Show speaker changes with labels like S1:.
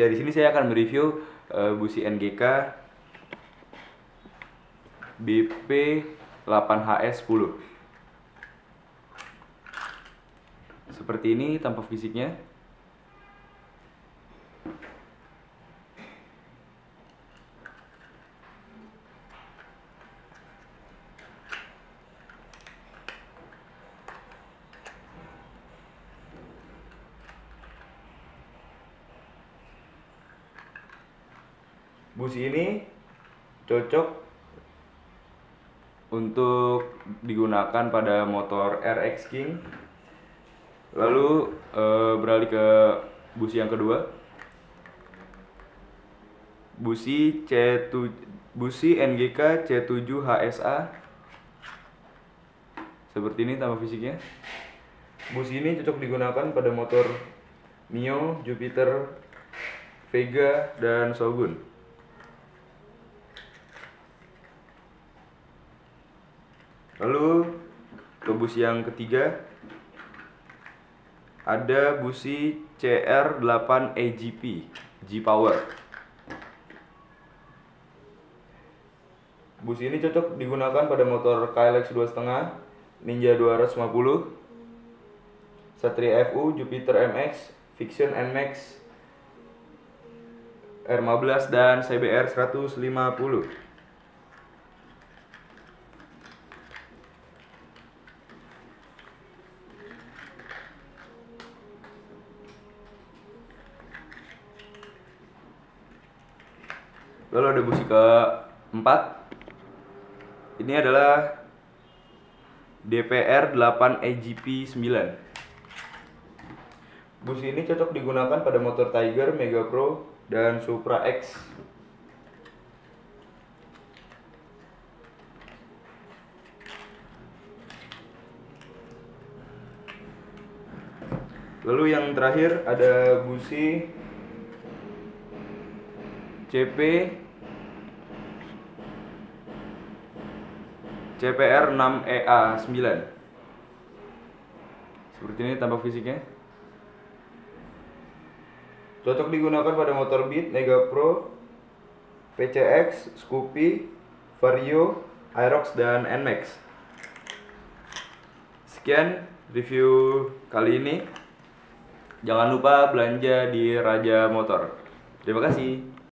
S1: Ya di sini saya akan mereview uh, busi NGK BP 8HS 10. Seperti ini tampak fisiknya. Busi ini cocok untuk digunakan pada motor RX King. Lalu e, beralih ke busi yang kedua. Busi C7 busi NGK C7 HSA seperti ini tambah fisiknya. Busi ini cocok digunakan pada motor Mio, Jupiter, Vega, dan Shogun Lalu ke busi yang ketiga ada busi CR8 AGP G-Power. Busi ini cocok digunakan pada motor KLX 2.5, Ninja 250, Satria FU, Jupiter MX, Fiction NMAX, R15 dan CBR 150. Lalu ada busi keempat. Ini adalah DPR 8 AGP 9. Busi ini cocok digunakan pada motor Tiger, Mega Pro, dan Supra X. Lalu yang terakhir ada busi CP CPR 6EA 9 seperti ini tampak fisiknya. Cocok digunakan pada motor Beat, Mega Pro, PCX, Scoopy, Vario, Aerox, dan Nmax sekian review kali ini. Jangan lupa belanja di Raja Motor. Terima kasih